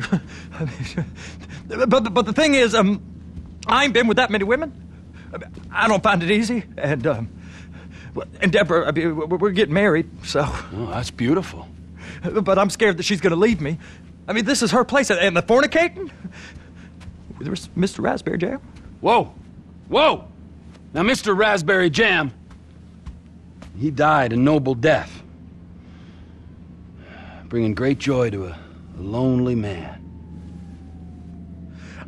But but the thing is, um, I ain't been with that many women. I don't find it easy, and um, and Deborah, I mean, we're getting married, so. Oh, that's beautiful. But I'm scared that she's going to leave me. I mean, this is her place, and the fornicating. There's Mr. Raspberry Jam. Whoa, whoa! Now, Mr. Raspberry Jam, he died a noble death, bringing great joy to a, a lonely man.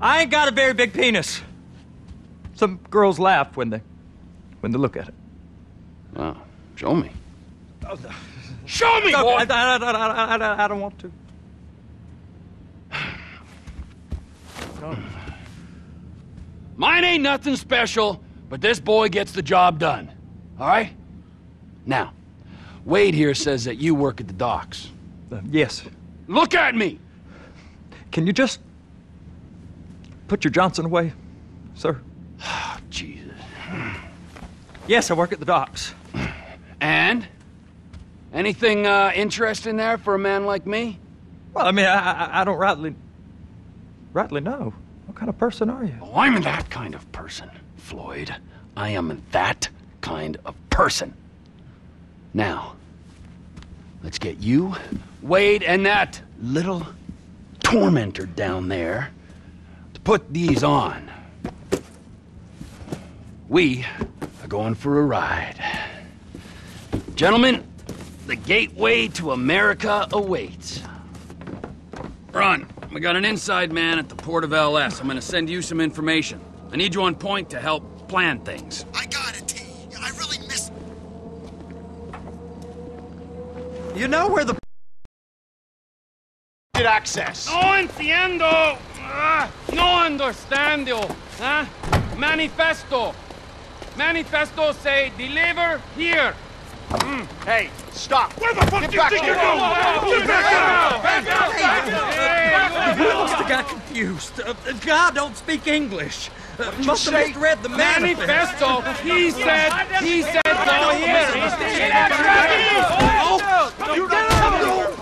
I ain't got a very big penis. Some girls laugh when they when they look at it. Oh, show me. Oh, no. Show me, No, boy! I, I, I, I, I don't want to. Mine ain't nothing special, but this boy gets the job done. All right? Now, Wade here says that you work at the docks. Uh, yes. Look at me! Can you just put your Johnson away, sir? Oh, Jesus. Yes, I work at the docks. And? Anything uh, interesting there for a man like me? Well, I mean, I, I, I don't rightly, rightly know. What kind of person are you? Oh, I'm that kind of person, Floyd. I am that kind of person. Now, let's get you, Wade, and that little tormentor down there to put these on. We are going for a ride. Gentlemen, the gateway to America awaits. Ron, we got an inside man at the port of LS. I'm gonna send you some information. I need you on point to help plan things. I got it, T. I really miss. You know where the Get access. No entiendo! Ah, no understando! Huh? Manifesto! Manifesto say deliver here! Hey, stop. Where the fuck Get do you think here. you're going? Get back out! You must have got confused. Uh, God don't speak English. Uh, must have say? misread the manifest. Manifesto! He said, he said go here! Oh, you get out! Get out! Come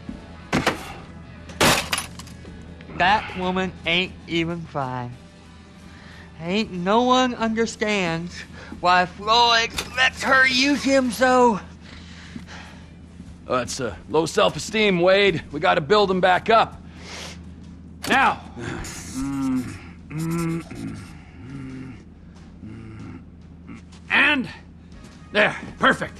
That woman ain't even fine. Ain't no one understands why Floyd lets her use him so. Oh, that's uh, low self-esteem, Wade. We got to build him back up. Now. And there, perfect.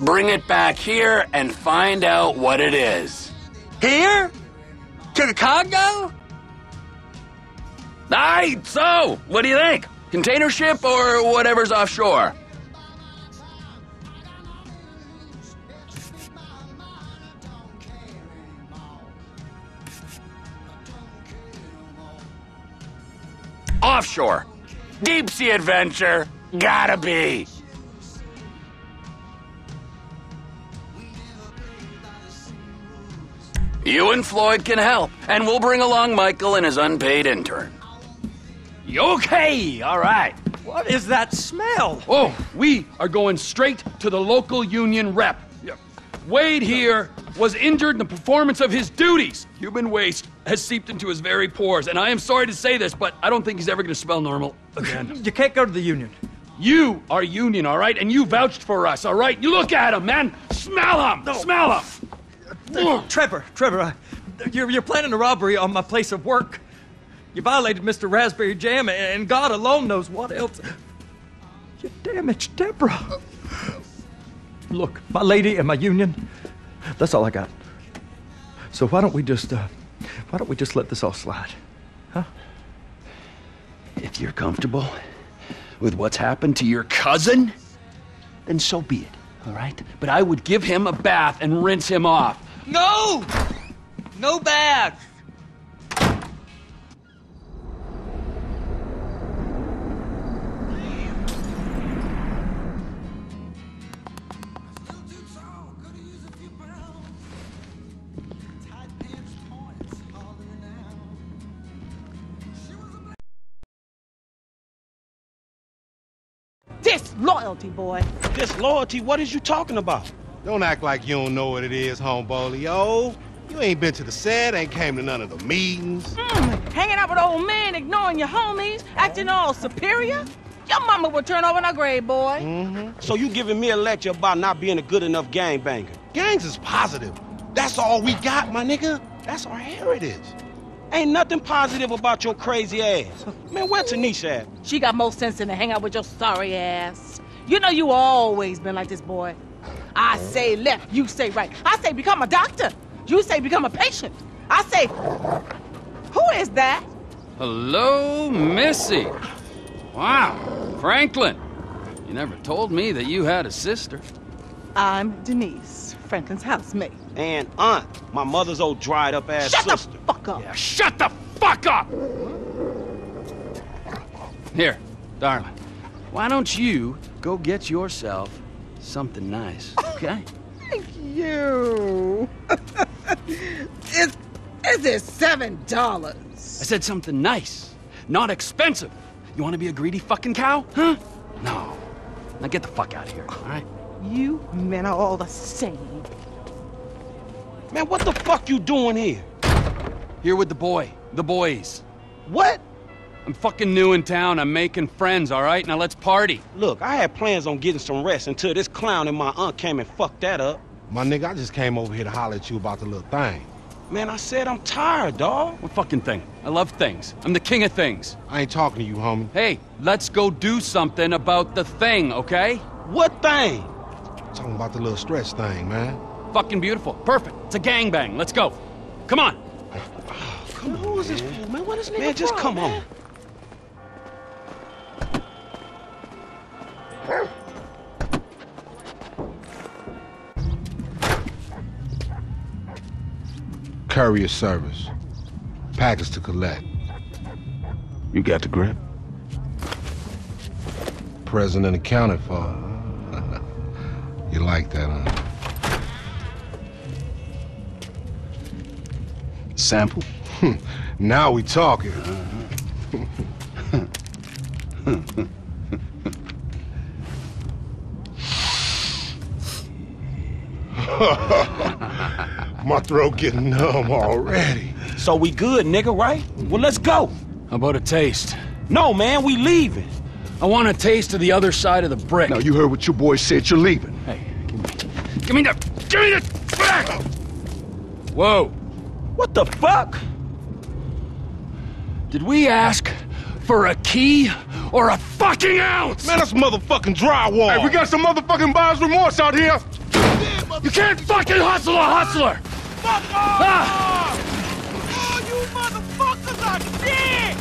Bring it back here and find out what it is. Here? To the Congo? Aye, so, what do you think? Container ship or whatever's offshore? Offshore. Deep sea adventure. Gotta be. You and Floyd can help, and we'll bring along Michael and his unpaid intern. Okay, all right. What is that smell? Oh, we are going straight to the local union rep. Wade here was injured in the performance of his duties. Human waste has seeped into his very pores, and I am sorry to say this, but I don't think he's ever going to smell normal again. You can't go to the union. you are union, all right, and you vouched for us, all right? You look at him, man. Smell him. Smell him. Ugh. Trevor, Trevor, you're, you're planning a robbery on my place of work. You violated Mr. Raspberry Jam, and God alone knows what else. You damaged Deborah. Look, my lady and my union, that's all I got. So why don't we just, uh, why don't we just let this all slide? huh? If you're comfortable with what's happened to your cousin, then so be it, all right? But I would give him a bath and rinse him off. No! No bags! Disloyalty, boy. Disloyalty, what is you talking about? Don't act like you don't know what it is, homebolio. You ain't been to the set, ain't came to none of the meetings. Mm, hanging out with old men, ignoring your homies, acting all superior? Your mama would turn over in her grave, boy. Mm -hmm. So you giving me a lecture about not being a good enough gangbanger? Gangs is positive. That's all we got, my nigga. That's our heritage. Ain't nothing positive about your crazy ass. Man, where Tanisha at? She got more sense than to hang out with your sorry ass. You know you always been like this, boy. I say left, you say right. I say become a doctor. You say become a patient. I say, who is that? Hello, Missy. Wow, Franklin. You never told me that you had a sister. I'm Denise, Franklin's housemaid. And aunt, my mother's old dried up ass Shut sister. the fuck up. Yeah, shut the fuck up! Here, darling. Why don't you go get yourself something nice, okay? Thank you. is, is this seven dollars? I said something nice, not expensive. You want to be a greedy fucking cow? Huh? No. Now get the fuck out of here, all right? You men are all the same. Man, what the fuck you doing here? Here with the boy, the boys. What? I'm fucking new in town. I'm making friends, all right? Now let's party. Look, I had plans on getting some rest until this clown and my aunt came and fucked that up. My nigga, I just came over here to holler at you about the little thing. Man, I said I'm tired, dawg. What fucking thing? I love things. I'm the king of things. I ain't talking to you, homie. Hey, let's go do something about the thing, okay? What thing? talking about the little stretch thing, man. Fucking beautiful. Perfect. It's a gangbang. Let's go. Come on. Come on, who is this fool, man? What is man? Just from, come man? on. Courier service. Package to collect. You got the grip? Present and accounted for. you like that, huh? Sample? Now we talking. My throat getting numb already. So we good, nigga, right? Well, let's go. How about a taste? No, man, we leaving. I want a taste of the other side of the brick. Now, you heard what your boy said. You're leaving. Hey, give me, give me the, give me the back! Whoa. What the fuck? Did we ask for a key or a fucking ounce? Man, that's motherfucking drywall. Hey, we got some motherfucking buyer's remorse out here. You can't fucking hustle a hustler! Ah! Oh, you motherfuckers are dead!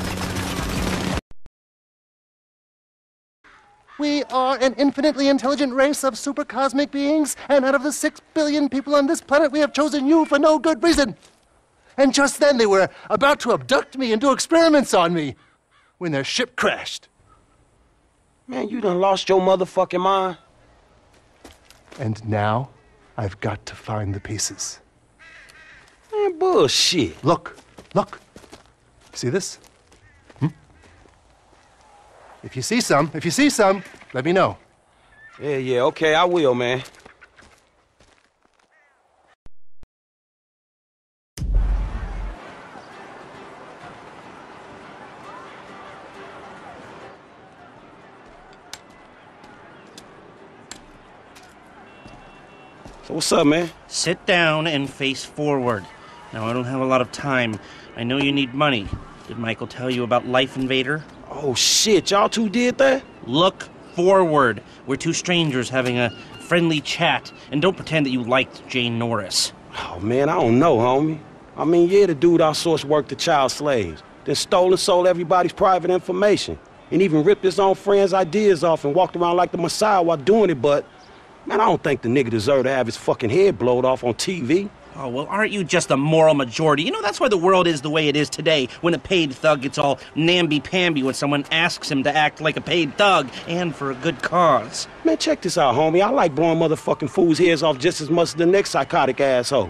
We are an infinitely intelligent race of supercosmic beings, and out of the six billion people on this planet, we have chosen you for no good reason. And just then they were about to abduct me and do experiments on me. when their ship crashed. Man, you done lost your motherfucking mind. And now I've got to find the pieces. Man, bullshit. Look, look. See this? Hmm? If you see some, if you see some, let me know. Yeah, yeah, okay, I will, man. So what's up, man? Sit down and face forward. Now, I don't have a lot of time. I know you need money. Did Michael tell you about Lifeinvader? Oh, shit, y'all two did that? Look forward. We're two strangers having a friendly chat, and don't pretend that you liked Jay Norris. Oh, man, I don't know, homie. I mean, yeah, the dude outsourced work to child slaves, then stole and sold everybody's private information, and even ripped his own friends' ideas off and walked around like the Messiah while doing it, but, man, I don't think the nigga deserved to have his fucking head blowed off on TV. Oh, well, aren't you just a moral majority? You know, that's why the world is the way it is today, when a paid thug gets all namby-pamby when someone asks him to act like a paid thug, and for a good cause. Man, check this out, homie. I like blowing motherfucking fools' heads off just as much as the next psychotic asshole.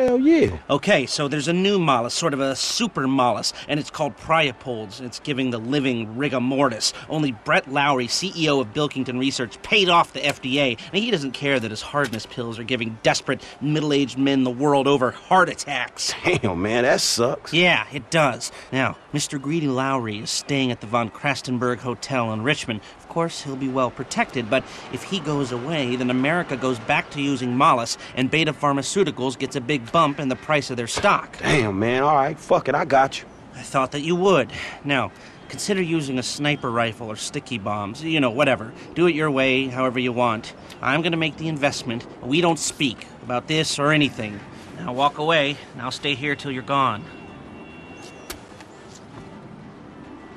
Hell yeah. Okay, so there's a new mollusk, sort of a super mollusk, and it's called Priapolds. It's giving the living rigor mortis. Only Brett Lowry, CEO of Bilkington Research, paid off the FDA, and he doesn't care that his hardness pills are giving desperate middle-aged men the world over heart attacks. Damn, man, that sucks. Yeah, it does. Now, Mr. Greedy Lowry is staying at the Von Crastenburg Hotel in Richman. Of course, he'll be well protected, but if he goes away, then America goes back to using Mollis, and Betta Pharmaceuticals gets a big bump in the price of their stock. Damn, man, all right, fuck it, I got you. I thought that you would. Now, consider using a sniper rifle or sticky bombs. You know, whatever. Do it your way, however you want. I'm gonna make the investment. We don't speak about this or anything. Now walk away, and I'll stay here till you're gone.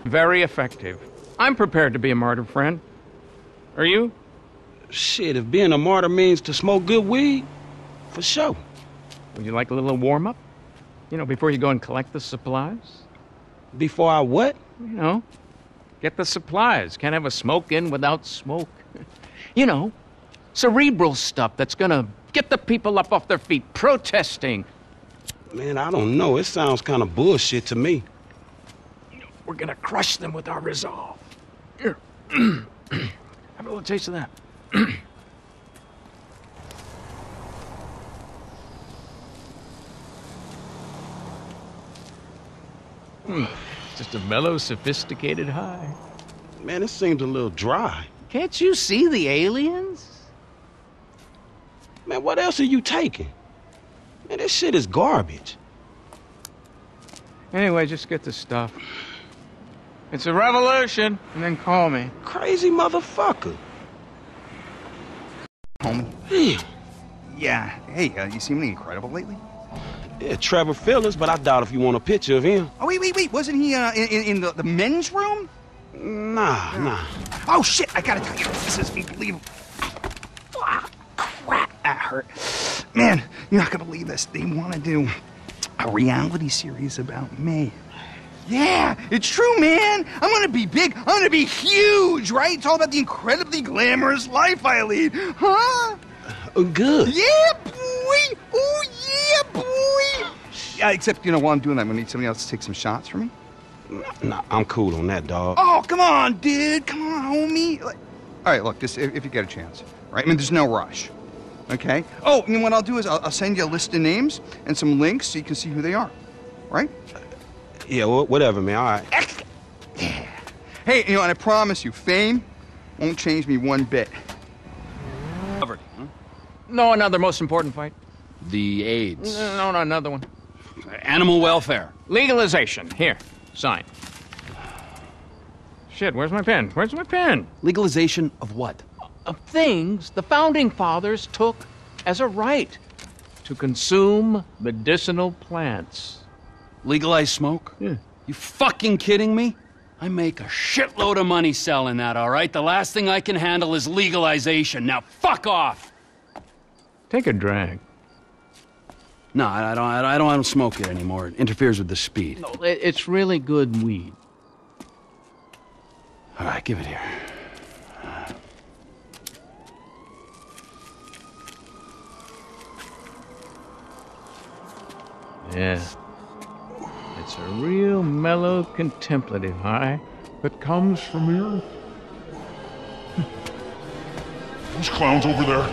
Very effective. I'm prepared to be a martyr, friend. Are you? Shit, if being a martyr means to smoke good weed, for sure. Would you like a little warm up? You know, before you go and collect the supplies? Before I what? You know, get the supplies. Can't have a smoke in without smoke. you know, cerebral stuff that's gonna get the people up off their feet protesting. Man, I don't know. It sounds kind of bullshit to me. We're gonna crush them with our resolve. Here. have a little taste of that. Hmm. Just a mellow, sophisticated high. Man, it seems a little dry. Can't you see the aliens? Man, what else are you taking? Man, this shit is garbage. Anyway, just get the stuff. It's a revolution, and then call me. Crazy motherfucker. Homie. Yeah. Yeah. Hey, uh, you seen anything incredible lately? Yeah, Trevor Phillips, but I doubt if you want a picture of him. Oh, wait, wait, wait. Wasn't he uh, in, in the, the men's room? Nah, nah. Oh, shit. I gotta tell you, this is unbelievable. Ah, crap. That hurt. Man, you're not gonna believe this. They want to do a reality series about me. Yeah, it's true, man. I'm gonna be big. I'm gonna be huge, right? It's all about the incredibly glamorous life I lead, huh? Uh, good. Yeah, boy. Oh, yeah, boy. Yeah, except you know while I'm doing that, I'm gonna need somebody else to take some shots for me. Nah, I'm cool on that, dog. Oh, come on, dude. Come on, homie. Like, all right, look, this if, if you get a chance, right? I mean, there's no rush. Okay. Oh, and what I'll do is I'll, I'll send you a list of names and some links so you can see who they are, right? Yeah, wh- whatever, man. All right. Hey, you know, and I promise you, fame won't change me one bit. Covered. Hmm? No, another most important fight. The AIDS. No, no, another one. Animal welfare. Legalization. Here, sign. Shit, where's my pen? Where's my pen? Legalization of what? Of things the founding fathers took as a right. to consume medicinal plants. Legalize smoke? Yeah. You fucking kidding me? I make a shitload of money selling that, all right? The last thing I can handle is legalization. Now fuck off! Take a drag. No, I I don't. I don't. I don't smoke it anymore. It interferes with the speed. No, it- it's really good weed. All right, give it here. Yeah. It's a real mellow contemplative high. That comes from here. Those clowns over there,